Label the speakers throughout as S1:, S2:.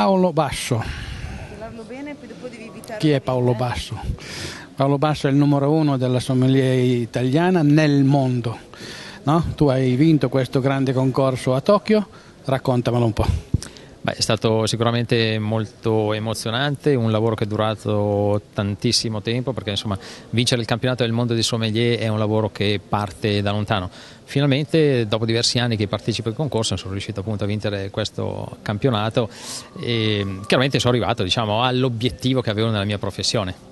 S1: Paolo Basso. Chi è Paolo Basso? Paolo Basso è il numero uno della sommelier italiana nel mondo. No? Tu hai vinto questo grande concorso a Tokyo, raccontamelo un po'.
S2: Beh, è stato sicuramente molto emozionante, un lavoro che è durato tantissimo tempo perché insomma, vincere il campionato del mondo dei sommelier è un lavoro che parte da lontano. Finalmente dopo diversi anni che partecipo al concorso sono riuscito appunto a vincere questo campionato e chiaramente sono arrivato diciamo, all'obiettivo che avevo nella mia professione.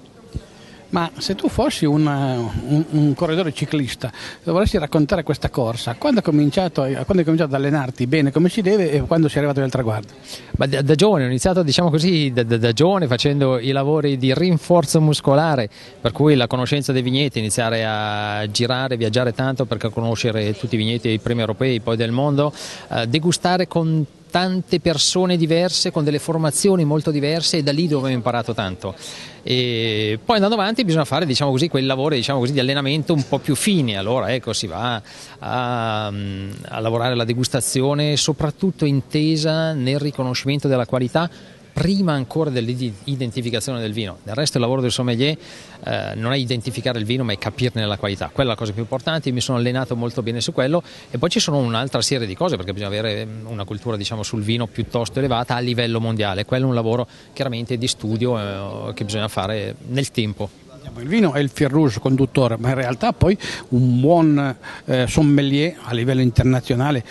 S1: Ma se tu fossi una, un, un, corridore ciclista, dovresti raccontare questa corsa, quando hai, cominciato, quando hai cominciato ad allenarti bene come si deve e quando sei arrivato al traguardo?
S2: Da, da, giovane, ho iniziato diciamo così, da, da, giovane facendo i lavori di rinforzo muscolare, per cui la conoscenza dei vigneti, iniziare a girare, viaggiare tanto per conoscere tutti i vigneti dei primi europei, poi del mondo, eh, degustare con tante persone diverse con delle formazioni molto diverse e da lì dove ho imparato tanto. E poi andando avanti bisogna fare diciamo così, quel lavoro diciamo così, di allenamento un po' più fine, allora ecco, si va a, a lavorare la degustazione soprattutto intesa nel riconoscimento della qualità prima ancora dell'identificazione del vino. Del resto il lavoro del sommelier eh, non è identificare il vino ma è capirne la qualità, quella è la cosa più importante, mi sono allenato molto bene su quello e poi ci sono un'altra serie di cose perché bisogna avere mm, una cultura diciamo, sul vino piuttosto elevata a livello mondiale, quello è un lavoro chiaramente di studio eh, che bisogna fare nel tempo.
S1: Il vino è il fil rouge conduttore, ma in realtà poi un buon eh, sommelier a livello internazionale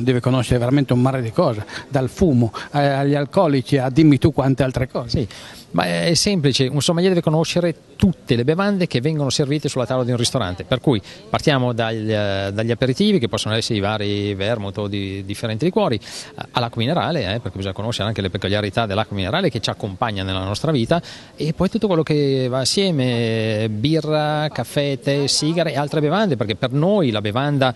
S1: deve conoscere veramente un mare di cose, dal fumo agli alcolici a dimmi tu quante altre cose.
S2: Sì, ma è semplice, un sommelier deve conoscere tutte le bevande che vengono servite sulla tavola di un ristorante, per cui partiamo dagli, eh, dagli aperitivi che possono essere i vari vermouth o di differenti liquori, eh, all'acqua minerale, eh, perché bisogna conoscere anche le peculiarità dell'acqua minerale che ci accompagna nella nostra vita e poi tutto quello che va assieme, birra, caffè, tè, sigare e altre bevande, perché per noi la bevanda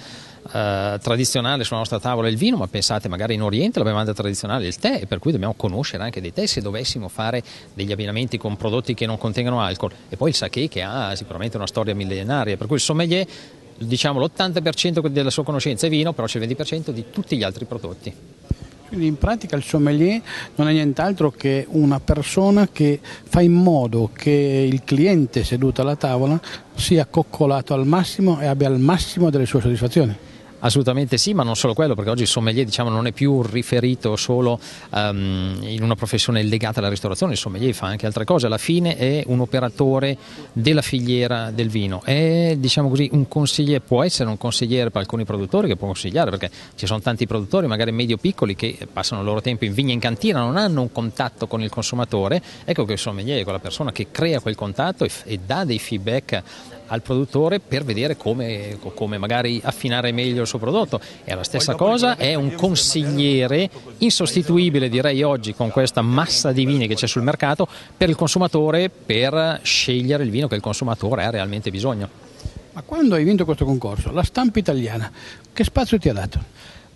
S2: eh, tradizionale sulla nostra tavola è il vino, ma pensate magari in Oriente la bevanda tradizionale è il tè, per cui dobbiamo conoscere anche dei tè se dovessimo fare degli abbinamenti con prodotti che non contengono alcol. E poi il sake che ha sicuramente una storia millenaria, per cui il sommelier diciamo l'80% della sua conoscenza è vino, però c'è il 20% di tutti gli altri prodotti.
S1: Quindi in pratica il sommelier non è nient'altro che una persona che fa in modo che il cliente seduto alla tavola sia coccolato al massimo e abbia al massimo delle sue soddisfazioni.
S2: Assolutamente sì, ma non solo quello, perché oggi il sommelier diciamo, non è più riferito solo um, in una professione legata alla ristorazione, il sommelier fa anche altre cose, alla fine è un operatore della filiera del vino, è diciamo così, un consigliere, può essere un consigliere per alcuni produttori che può consigliare, perché ci sono tanti produttori, magari medio-piccoli, che passano il loro tempo in vigna in cantina, non hanno un contatto con il consumatore, ecco che il sommelier è quella persona che crea quel contatto e, e dà dei feedback al produttore per vedere come, come, magari affinare meglio il suo prodotto. E la stessa cosa è un consigliere insostituibile direi oggi con questa massa di vini che c'è sul mercato per il consumatore per scegliere il vino che il consumatore ha realmente bisogno.
S1: Ma quando hai vinto questo concorso, la stampa italiana, che spazio ti ha dato?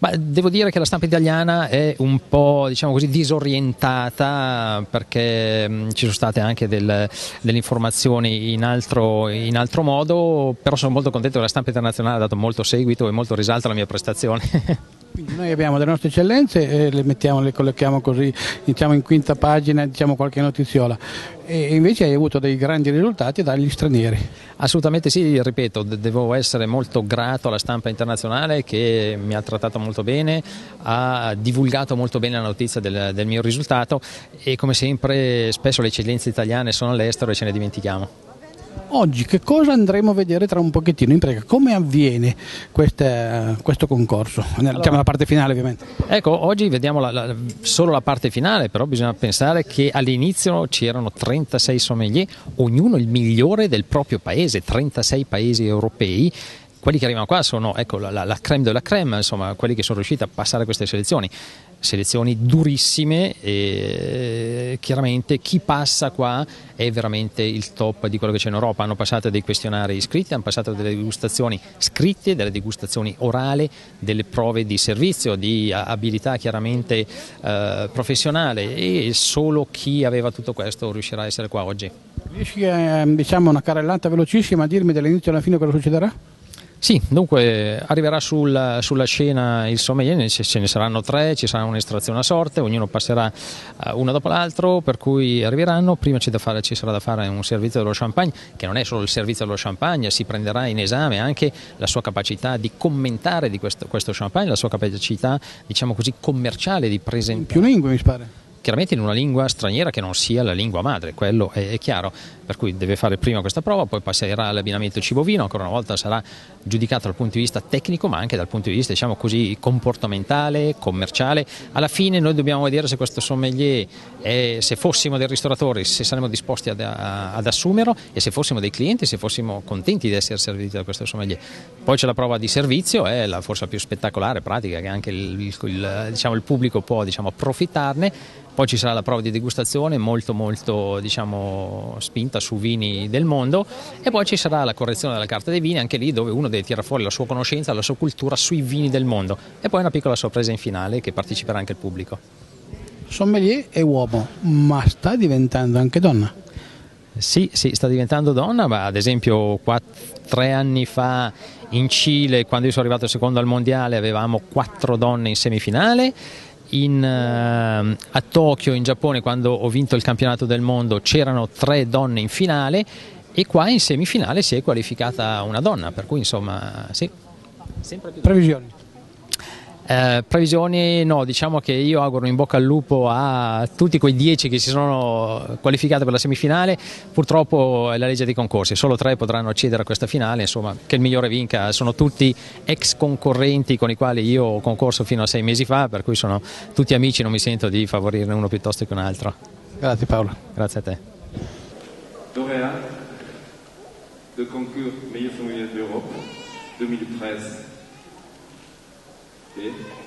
S2: Ma devo dire che la stampa italiana è un po' diciamo così, disorientata perché mh, ci sono state anche del, delle informazioni in altro, in altro, modo, però sono molto contento che la stampa internazionale ha dato molto seguito e molto risalto alla mia prestazione.
S1: Quindi noi abbiamo delle nostre eccellenze e le mettiamo, le collochiamo così, iniziamo in quinta pagina, diciamo qualche notiziola. E invece hai avuto dei grandi risultati dagli stranieri.
S2: Assolutamente sì, ripeto, devo essere molto grato alla stampa internazionale che mi ha trattato molto bene, ha divulgato molto bene la notizia del, del mio risultato e come sempre spesso le eccellenze italiane sono all'estero e ce ne dimentichiamo.
S1: Oggi che cosa andremo a vedere tra un pochettino in prega? Come avviene queste, questo concorso? Allora, diciamo la parte finale ovviamente.
S2: Ecco, oggi vediamo la, la, solo la parte finale, però bisogna pensare che all'inizio c'erano 36 sommelier, ognuno il migliore del proprio paese, 36 paesi europei quelli che arrivano qua sono ecco, la, la, creme della creme, insomma, quelli che sono riusciti a passare queste selezioni selezioni durissime e chiaramente chi passa qua è veramente il top di quello che c'è in Europa. Hanno passato dei questionari scritti, hanno passato delle degustazioni scritte, delle degustazioni orali, delle prove di servizio, di abilità chiaramente eh, professionale e solo chi aveva tutto questo riuscirà a essere qua oggi.
S1: Riesci a diciamo, una carrellata velocissima a dirmi dall'inizio alla fine cosa succederà?
S2: Sì, dunque arriverà sul, sulla scena il sommelier, ce ne saranno tre, ci sarà un'estrazione a sorte, ognuno passerà uh, uno dopo l'altro, per cui arriveranno, prima ci, fare, ci, sarà da fare un servizio dello champagne, che non è solo il servizio dello champagne, si prenderà in esame anche la sua capacità di commentare di questo, questo champagne, la sua capacità diciamo così commerciale di presentare.
S1: In più lingue mi pare
S2: chiaramente in una lingua straniera che non sia la lingua madre, quello è, è chiaro, per cui deve fare prima questa prova, poi passerà all'abbinamento cibo-vino, ancora una volta sarà giudicato dal punto di vista tecnico ma anche dal punto di vista diciamo così, comportamentale, commerciale. Alla fine noi dobbiamo vedere se questo sommelier, è, se fossimo dei ristoratori, se saremmo disposti ad, ad, assumerlo e se fossimo dei clienti, se fossimo contenti di essere serviti da questo sommelier. Poi c'è la prova di servizio, è la forse più spettacolare, pratica, che anche il, il, diciamo, il pubblico può diciamo, approfittarne poi ci sarà la prova di degustazione molto molto diciamo, spinta su vini del mondo e poi ci sarà la correzione della carta dei vini, anche lì dove uno deve tirare fuori la sua conoscenza, la sua cultura sui vini del mondo e poi una piccola sorpresa in finale che parteciperà anche il pubblico.
S1: Sommelier è uomo, ma sta diventando anche donna?
S2: Sì, sì, sta diventando donna, ma ad esempio quattro, tre anni fa in Cile, quando io sono arrivato secondo al mondiale, avevamo quattro donne in semifinale in, uh, a Tokyo in Giappone quando ho vinto il campionato del mondo c'erano tre donne in finale e qua in semifinale si è qualificata una donna, per cui insomma sì.
S1: Previsioni?
S2: Eh, previsioni no, diciamo che io auguro in bocca al lupo a tutti quei dieci che si sono qualificati per la semifinale, purtroppo è la legge dei concorsi, solo tre potranno accedere a questa finale, insomma che il migliore vinca, sono tutti ex concorrenti con i quali io ho concorso fino a sei mesi fa, per cui sono tutti amici, non mi sento di favorirne uno piuttosto che un altro.
S1: Grazie Paolo.
S2: Grazie a te.
S3: Lauréat de concours meilleur sommelier d'Europe 2013. Okay.